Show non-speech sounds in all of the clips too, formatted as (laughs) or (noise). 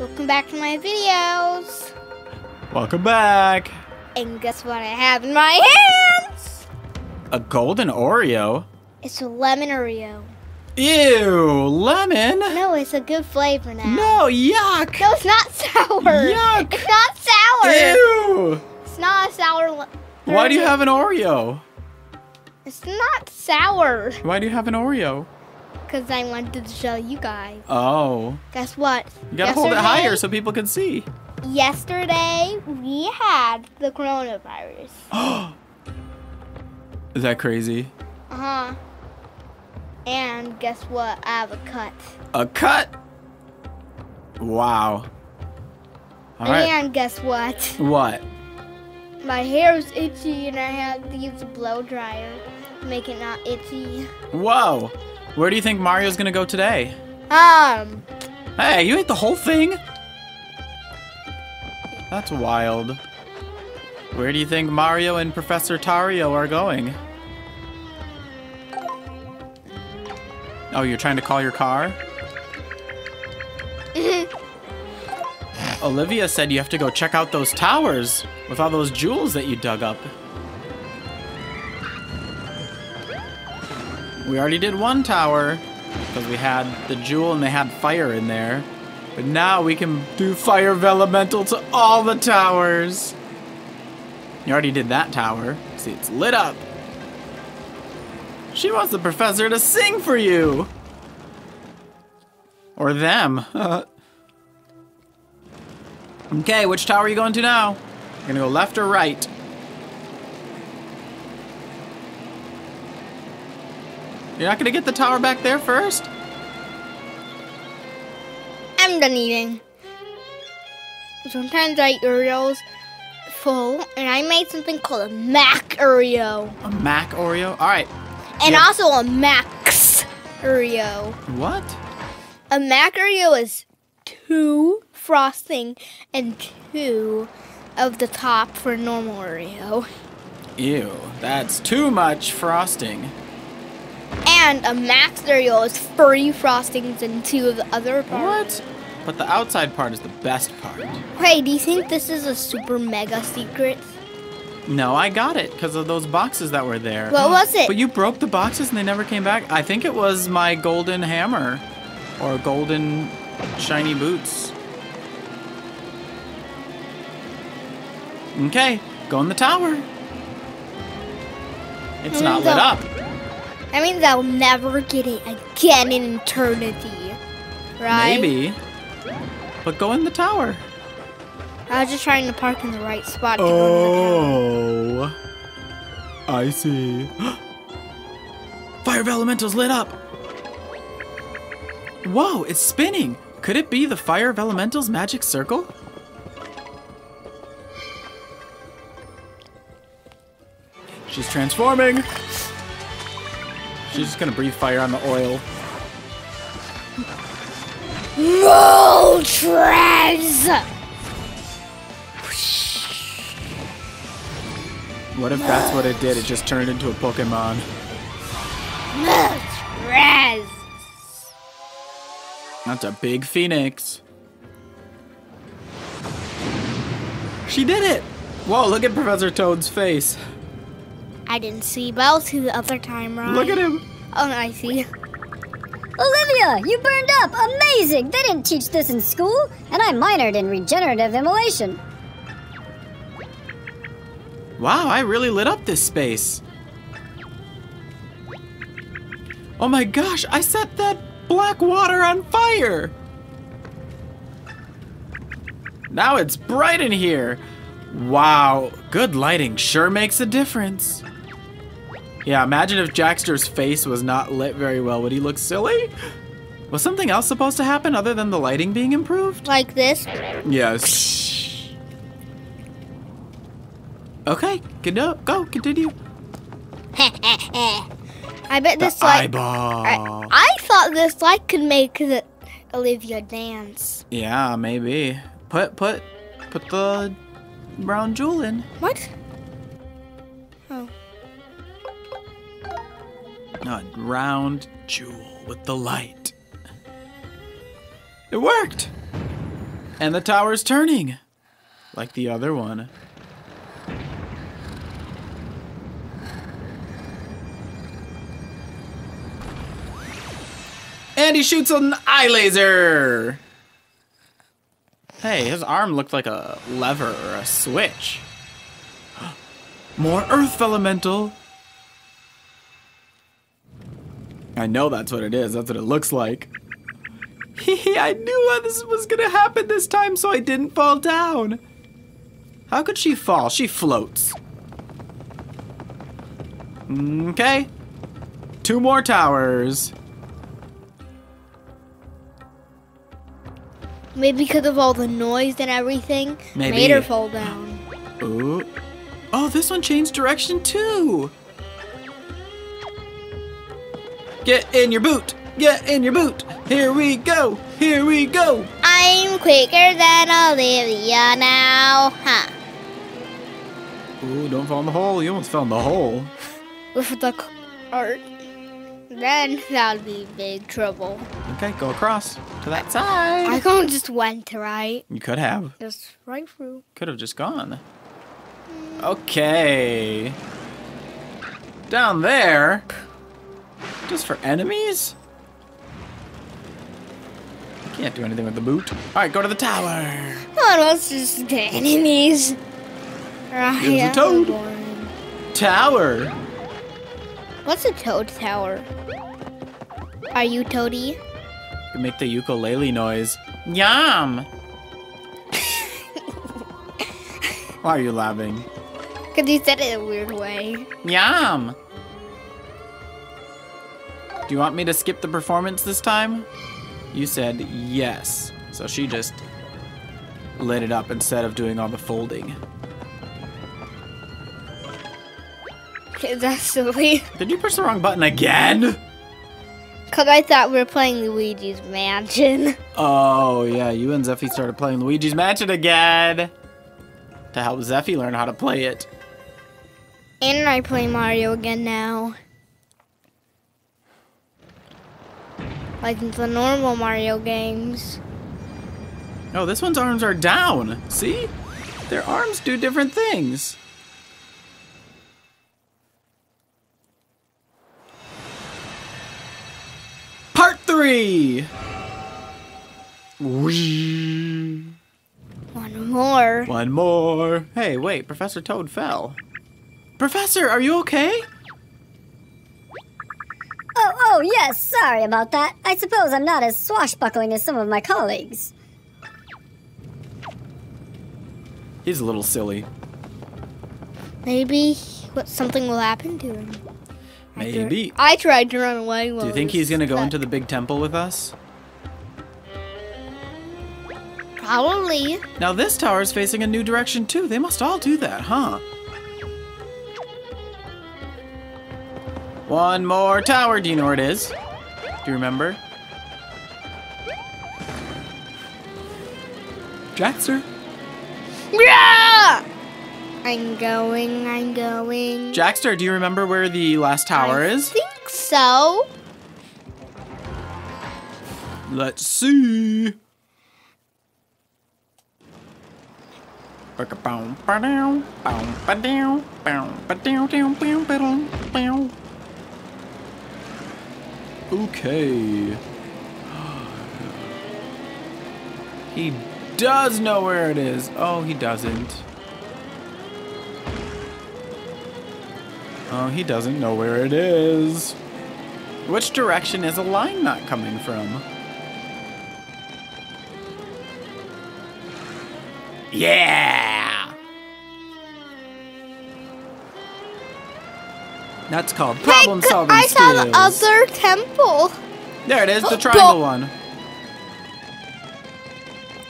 Welcome back to my videos. Welcome back. And guess what I have in my hands? A golden Oreo? It's a lemon Oreo. Ew, lemon? No, it's a good flavor now. No, yuck. No, it's not sour. Yuck. It's not sour. Ew. It's not a sour. Why do you have an Oreo? It's not sour. Why do you have an Oreo? Because I wanted to show you guys. Oh. Guess what? You gotta hold it higher so people can see. Yesterday, we had the coronavirus. (gasps) Is that crazy? Uh huh. And guess what? I have a cut. A cut? Wow. All right. And guess what? What? My hair is itchy and I had to use a blow dryer to make it not itchy. Whoa. Where do you think Mario's gonna go today? Um, Hey, you ate the whole thing? That's wild. Where do you think Mario and Professor Tario are going? Oh, you're trying to call your car? (laughs) Olivia said you have to go check out those towers with all those jewels that you dug up. We already did one tower because we had the jewel and they had fire in there. But now we can do fire elemental to all the towers. You already did that tower. See, it's lit up. She wants the professor to sing for you. Or them. (laughs) okay, which tower are you going to now? You're gonna go left or right? You're not gonna get the tower back there first? I'm done eating. Sometimes I eat Oreos full, and I made something called a Mac Oreo. A Mac Oreo? Alright. And Yeah. also a Max Oreo. What? A Mac Oreo is two frosting and two of the top for normal Oreo. Ew, that's too much frosting. And a Max Oreo is three frostings and two of the other parts. What? But the outside part is the best part. Hey, do you think this is a super mega secret? No, I got it because of those boxes that were there. What was it? But you broke the boxes and they never came back. I think it was my golden hammer or golden shiny boots. Okay, go in the tower. It's Mm, not lit up. That means I'll never get it again in eternity. Right? Maybe. But go in the tower. I was just trying to park in the right spot. To go Oh, I see. (gasps) Fire Vellumentals lit up. Whoa, it's spinning. Could it be the Fire Vellumental's magic circle? She's transforming. She's just gonna breathe fire on the oil. Moltres! What if that's what it did? It just turned into a Pokemon. Moltres! That's a big phoenix. She did it! Whoa, look at Professor Toad's face. I didn't see, but I'll see the other time, right? Look at him. Oh, no, I see. Olivia, you burned up! Amazing! They didn't teach this in school, and I minored in regenerative immolation. Wow, I really lit up this space. Oh my gosh, I set that black water on fire. Now it's bright in here. Wow, good lighting sure makes a difference. Yeah, imagine if Jaxter's face was not lit very well. Would he look silly? Was something else supposed to happen other than the lighting being improved? Like this. Yes. Okay, go, go, continue. (laughs) I bet this the light. eyeball. I, I thought this light could make the Olivia dance. Yeah, maybe. Put put put the brown jewel in. What? A round jewel with the light. It worked. And the tower's turning. Like the other one. And he shoots an eye laser. Hey, his arm looked like a lever or a switch. (gasps) More Earth Elemental. I know that's what it is. That's what it looks like. (laughs) I knew this was gonna happen this time, so I didn't fall down. How could she fall? She floats. Okay. Two more towers. Maybe because of all the noise and everything, Maybe. made her fall down. Ooh. Oh, this one changed direction too. Get in your boot. Get in your boot. Here we go. Here we go. I'm quicker than Olivia now, huh? Ooh, don't fall in the hole. You almost fell in the hole. With the cart. Then that'd be big trouble. Okay, go across to that side. I could have just went right, You could have. just right through. Could have just gone. Okay. Down there. Just for enemies? Can't do anything with the boot. All right, go to the tower. Oh, that's just the enemies. Right, There's a toad. Tower. What's a toad tower? Are you Toady? You make the ukulele noise. Yum. (laughs) Why are you laughing? Because you said it a weird way. Yum. Do you want me to skip the performance this time? You said yes. So she just lit it up instead of doing all the folding. (laughs) That's silly. Did you push the wrong button again? Because I thought we were playing Luigi's Mansion. (laughs) Oh, yeah, you and Zeffy started playing Luigi's Mansion again. To help Zeffy learn how to play it. And I play Mario again now. Like the normal Mario games. Oh, this one's arms are down. See? Their arms do different things. Part three. Whee. One more. One more. Hey, wait, Professor Toad fell. Professor, are you okay? Oh, oh, yes, sorry about that. I suppose I'm not as swashbuckling as some of my colleagues. He's a little silly. Maybe what something will happen to him. Maybe. I tried to run away. Do you think he's gonna go into the big temple with us? Probably. Now this tower is facing a new direction too. They must all do that, huh? One more tower. Do you know where it is? Do you remember? Jaxter. Yeah! I'm going. I'm going. Jaxter, do you remember where the last tower I is? I think so. Let's see. Okay. He does know where it is. Oh, he doesn't. Oh, he doesn't know where it is. Which direction is a line not coming from? Yeah! That's called problem solving I saw the other temple. There it is, the (gasps) triangle go- one.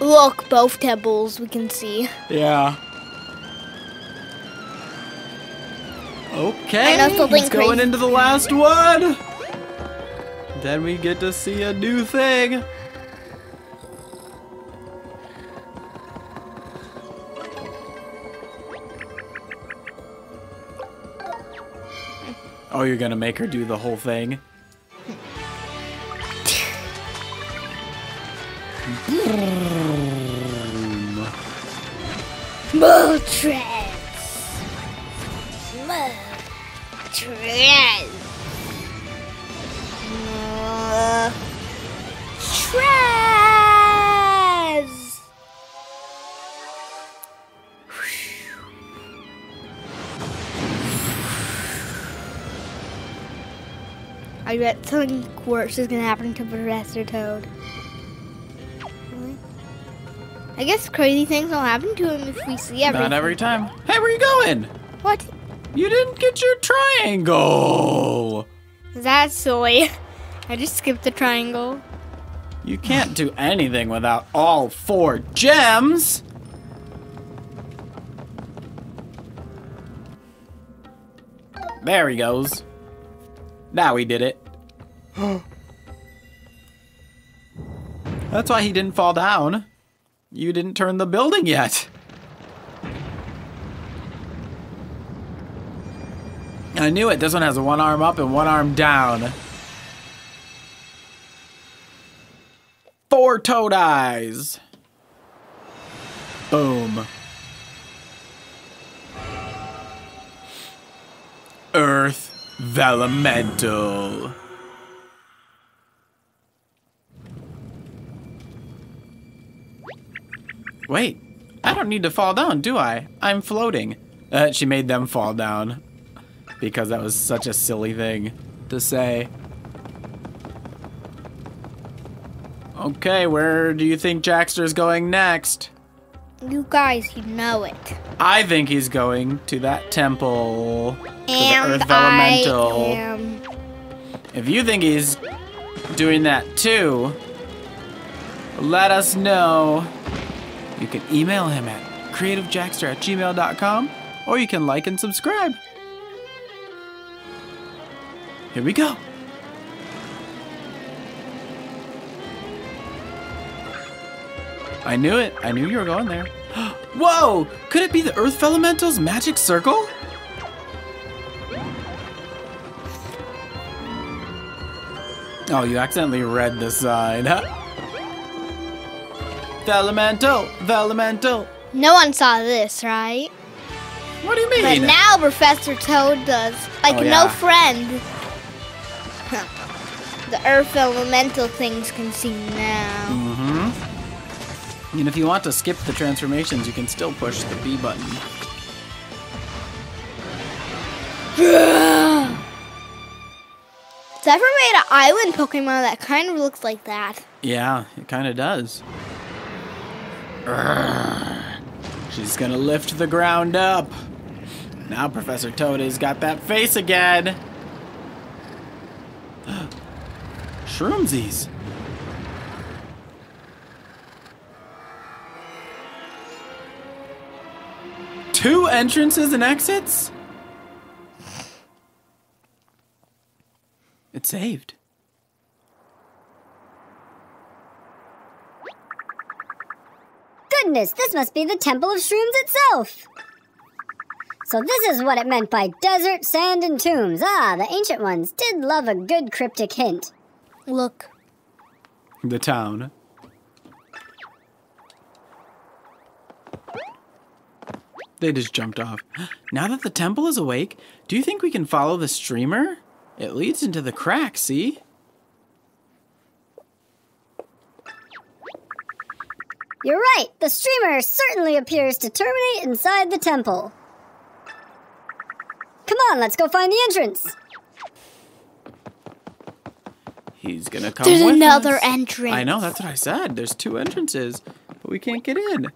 Look, both temples we can see. Yeah. Okay, I he's going crazy. into the last one. Then we get to see a new thing. Oh, you're gonna make her do the whole thing? Moltres. Moltres. Moltres. I bet something worse is gonna happen to Professor Toad. Really? I guess crazy things will happen to him if we see everything. Not every time. Hey, where you going? What? You didn't get your triangle. That's silly. I just skipped the triangle. You can't do anything without all four gems. There he goes. Now he did it. (gasps) That's why he didn't fall down. You didn't turn the building yet. I knew it. This one has one arm up and one arm down. Four toad eyes. Boom. Earth Vellumental. Wait, I don't need to fall down, do I? I'm floating. Uh, she made them fall down because that was such a silly thing to say. Okay, where do you think Jaxter's going next? You guys, know it. I think he's going to that temple. to the Earth I Elemental. am. If you think he's doing that too, let us know. You can email him at creativejaxter at gmail.com or you can like and subscribe. Here we go. I knew it. I knew you were going there. (gasps) Whoa! Could it be the Earth Elemental's magic circle? Oh, you accidentally read the sign. huh? Vellumental! Vellumental! No one saw this, right? What do you mean? But now Professor Toad does. Like Oh, no friend. (laughs) the Earth Elemental things can see now. And if you want to skip the transformations, you can still push the B button. So ever made an island Pokemon that kind of looks like that? Yeah, it kind of does. She's gonna lift the ground up. Now Professor Toad has got that face again. (gasps) Shroomsies. Two entrances and exits? It saved. Goodness, this must be the Temple of Shrooms itself. So this is what it meant by desert, sand, and tombs. Ah, the ancient ones did love a good cryptic hint. Look. The town. They just jumped off. (gasps) Now that the temple is awake, do you think we can follow the streamer? It leads into the crack, see? You're right, the streamer certainly appears to terminate inside the temple. Come on, let's go find the entrance. He's gonna come There's with another us. entrance. I know, that's what I said. There's two entrances, but we can't get in.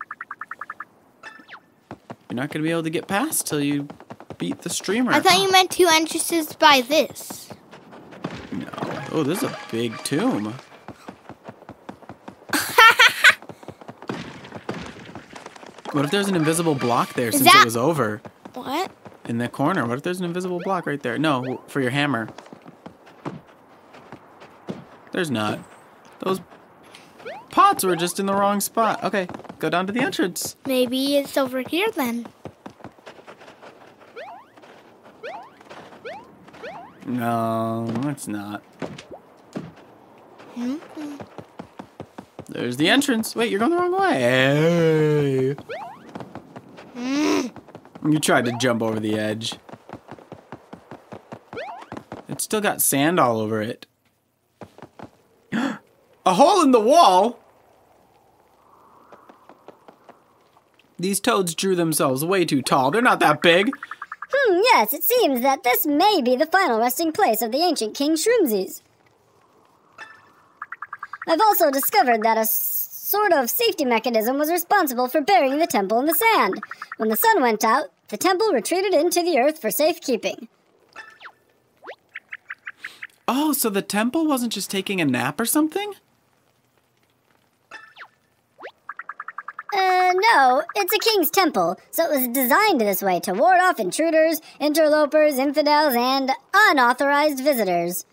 You're not gonna be able to get past till you beat the streamer. I thought you meant two entrances by this. No. Oh, this is a big tomb. (laughs) what if there's an invisible block there since that- it was over What? in the corner? What if there's an invisible block right there? No, for your hammer. There's not. Those pots were just in the wrong spot. Okay, go down to the entrance. Maybe it's over here then. No, it's not. Hmm? There's the entrance. Wait, you're going the wrong way. You tried to jump over the edge. It's still got sand all over it. (gasps) A hole in the wall? These toads drew themselves way too tall. They're not that big. Hmm, yes, it seems that this may be the final resting place of the ancient King Shroomsies. I've also discovered that a sort of safety mechanism was responsible for burying the temple in the sand. When the sun went out, the temple retreated into the earth for safekeeping. Oh, so the temple wasn't just taking a nap or something? Uh, no, it's a king's temple, so it was designed this way to ward off intruders, interlopers, infidels, and unauthorized visitors.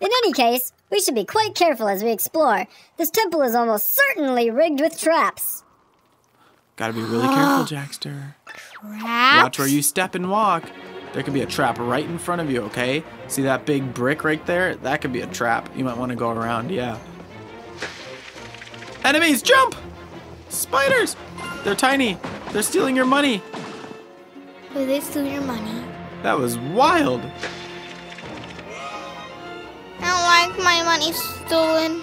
In any case, we should be quite careful as we explore. This temple is almost certainly rigged with traps. Gotta be really careful, (gasps) Jaxter. Traps? Watch where you step and walk. There could be a trap right in front of you, okay? See that big brick right there? That could be a trap. You might want to go around, yeah. Enemies, jump! Spiders! They're tiny. They're stealing your money. Will they steal your money? That was wild. I don't like my money stolen.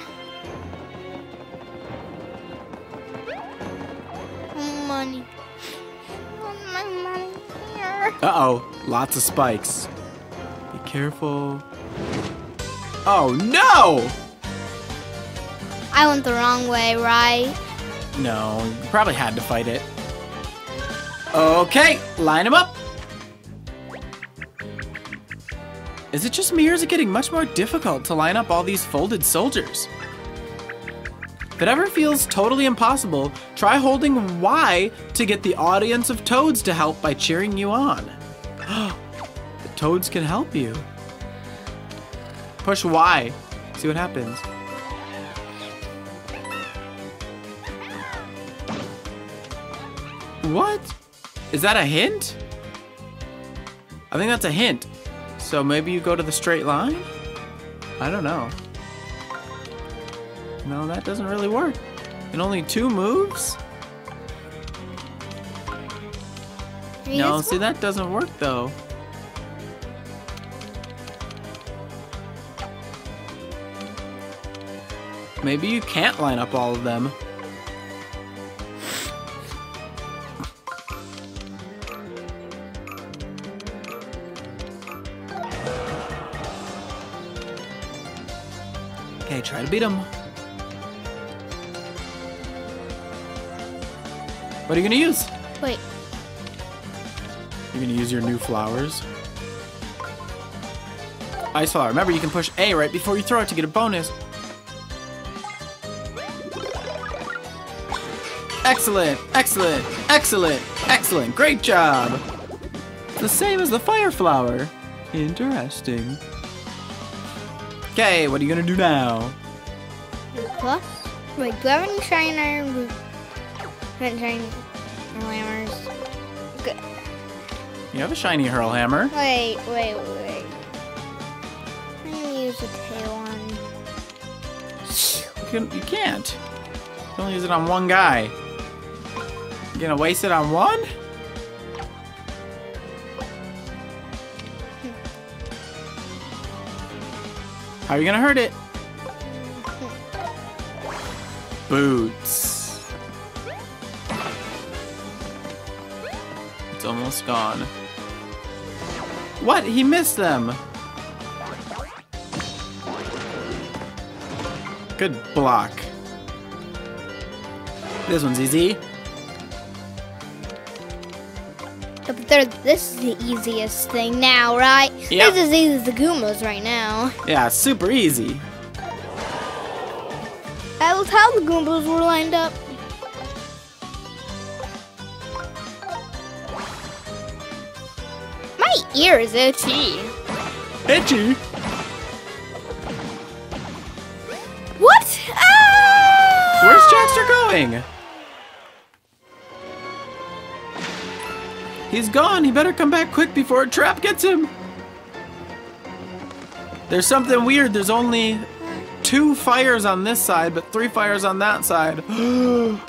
Money. I want my money here. Uh-oh, lots of spikes. Be careful. Oh, no! I went the wrong way, right? No, you probably had to fight it. Okay, line them up. Is it just me or is it getting much more difficult to line up all these folded soldiers? If it ever feels totally impossible, try holding Y to get the audience of toads to help by cheering you on. the (gasps) toads can help you. Push Y, see what happens. What? Is that a hint? I think that's a hint. So maybe you go to the straight line? I don't know. No, that doesn't really work. In only two moves? No, see, one? that doesn't work though. Maybe you can't line up all of them. Beat him. What are you gonna use? Wait, You're gonna use your new flowers. Ice flower. Remember, you can push A right before you throw it to get a bonus. Excellent, excellent, excellent, excellent. Great job. The same as the fire flower. Interesting. Okay, what are you gonna do now? Do I have any shiny iron boots? Haven't shiny hammers. Good. You have a shiny hurl hammer. Wait, wait, wait. I'm gonna use the tail one. You, can, you can't. You can only use it on one guy. You gonna waste it on one? Hmm. How are you gonna hurt it? Boots. It's almost gone. What? He missed them. Good block. This one's easy. But this is the easiest thing now, right? Yep. This is as easy as the Goombas right now. Yeah, super easy. How the Goombas were lined up. My ear is itchy. Itchy. What? Ah! Where's Jaxter going? He's gone. He better come back quick before a trap gets him. There's something weird. There's only two fires on this side, but three fires on that side. (gasps)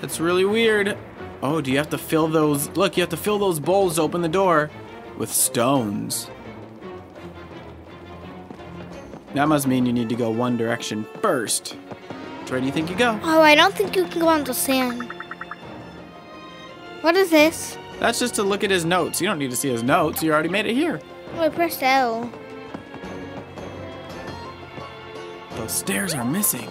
That's really weird. Oh, do you have to fill those? Look, you have to fill those bowls to open the door with stones. That must mean you need to go one direction first. Where do you think you go? Oh, I don't think you can go on the sand. What is this? That's just to look at his notes. You don't need to see his notes. You already made it here. Oh, I pressed L. Those stairs are missing.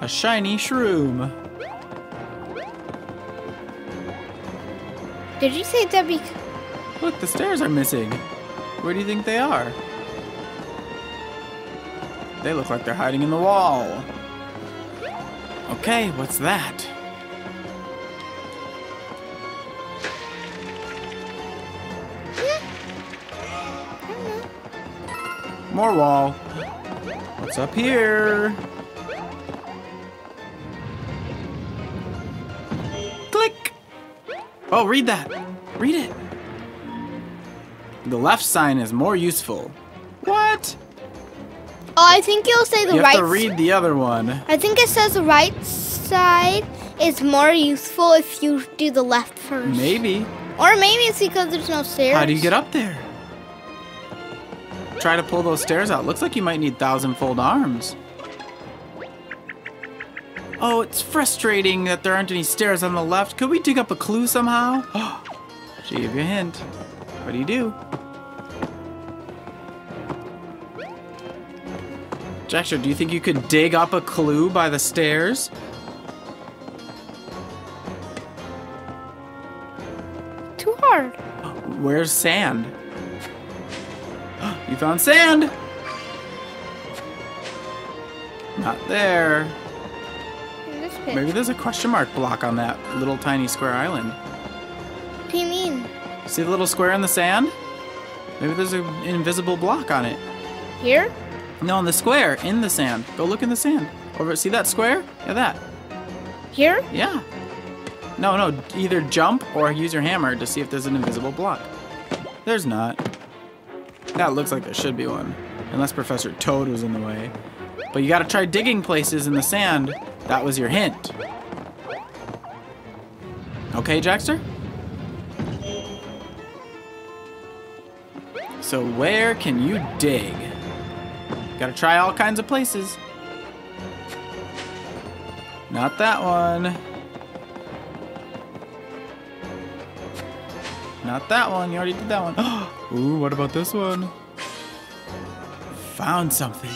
A shiny shroom. Did you say that. Look, the stairs are missing. Where do you think they are? They look like they're hiding in the wall. Okay, what's that? More wall. What's up here? Click. Oh, read that. Read it. The left sign is more useful. What? Oh, I think you'll say the you right have to read the other one. I think it says the right side is more useful if you do the left first. Maybe. Or maybe it's because there's no stairs. How do you get up there? Try to pull those stairs out. Looks like you might need thousand-fold arms. Oh, it's frustrating that there aren't any stairs on the left. Could we dig up a clue somehow? (gasps) she gave you a hint. What do you do? Jackson, do you think you could dig up a clue by the stairs? Too hard. Where's sand? You found sand! Not there. This. Maybe there's a question mark block on that little tiny square island. See the little square in the sand? Maybe there's an invisible block on it. Here? No, on the square in the sand. Go look in the sand. Over, see that square? Yeah, that. Here? Yeah. No, no, either jump or use your hammer to see if there's an invisible block. There's not. That looks like there should be one. Unless Professor Toad was in the way. But you gotta try digging places in the sand. That was your hint. Okay, Jaxter? So where can you dig? Gotta try all kinds of places. Not that one. Not that one. You already did that one. (gasps) Ooh, what about this one? Found something.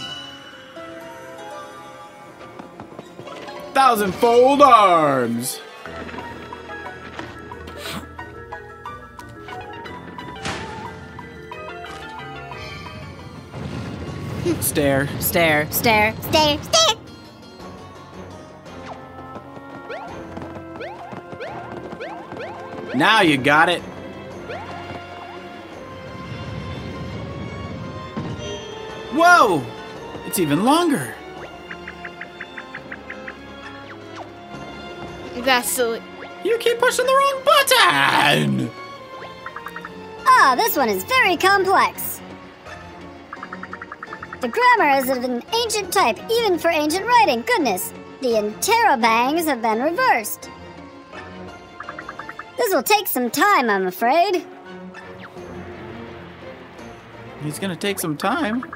Thousand-fold arms. Stare. Stare, stare, stare, stare. Now you got it. Whoa! It's even longer. That's silly. You keep pushing the wrong button! Ah, this one is very complex. The grammar is of an ancient type, even for ancient writing. Goodness, the interrobangs have been reversed. This will take some time, I'm afraid. He's gonna take some time.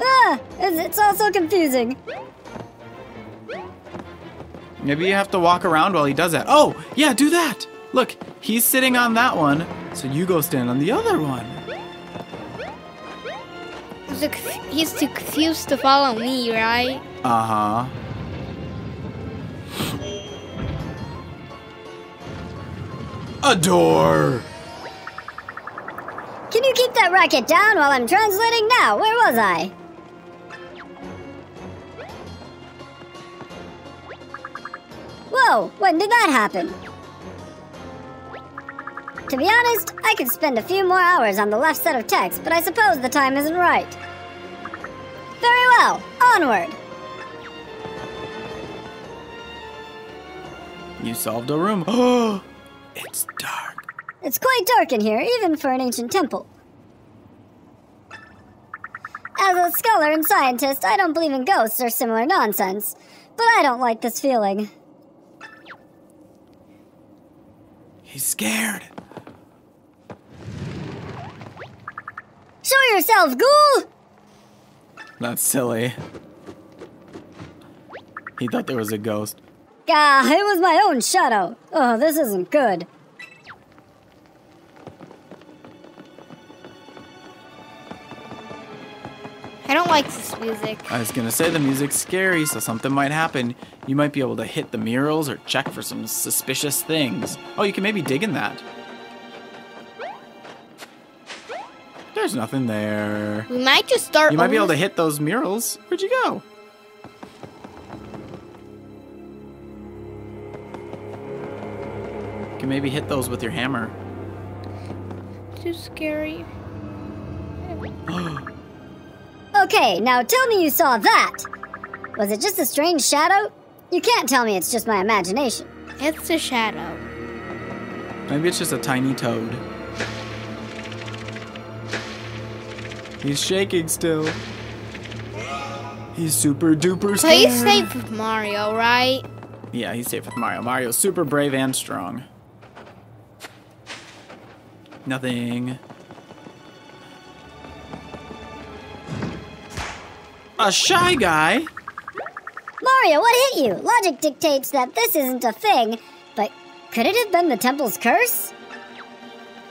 Ah, it's, it's all so confusing. Maybe you have to walk around while he does that. Oh, yeah, do that. Look, he's sitting on that one, so you go stand on the other one. He's too He's too confused to follow me, right? Uh huh. A door. Can you keep that racket down while I'm translating now? Where was I? Whoa, when did that happen? To be honest, I could spend a few more hours on the left set of text, but I suppose the time isn't right. Very well, onward. You solved a room. Oh, (gasps) it's dark. It's quite dark in here, even for an ancient temple. As a scholar and scientist, I don't believe in ghosts or similar nonsense, but I don't like this feeling. He's scared. Show yourself, ghoul! That's silly. He thought there was a ghost. Ah, it was my own shadow. Oh, this isn't good. I don't like this music. I was gonna say the music's scary, so something might happen. You might be able to hit the murals or check for some suspicious things. Oh, you can maybe dig in that. There's nothing there. We might just start. You might be able to hit those murals. Where'd you go? You can maybe hit those with your hammer. Too scary. (gasps) Okay, now tell me you saw that. Was it just a strange shadow? You can't tell me it's just my imagination. It's a shadow. Maybe it's just a tiny toad. He's shaking still. He's super duper So he's safe with Mario, right? Yeah, he's safe with Mario. Mario's super brave and strong. Nothing. A shy guy? Mario, what hit you? Logic dictates that this isn't a thing, but could it have been the temple's curse?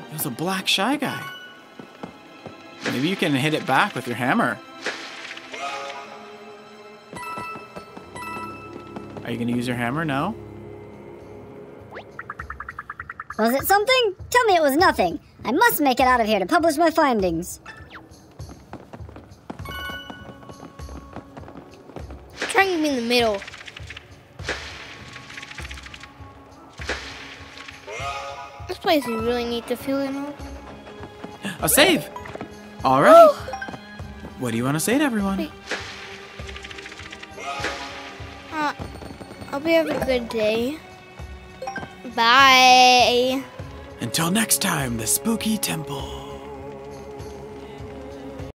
It was a black shy guy. Maybe you can hit it back with your hammer. Are you gonna use your hammer now? Was it something? Tell me it was nothing. I must make it out of here to publish my findings. Trying to be in the middle. This place we really need to fill in on. A save! Alright. What do you want to say to everyone? Wait. Uh, hope you have a good day. Bye. Until next time, the spooky temple.